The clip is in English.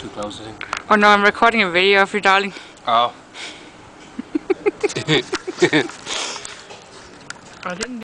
too close, I think. Oh no, I'm recording a video of you, darling. Oh. I didn't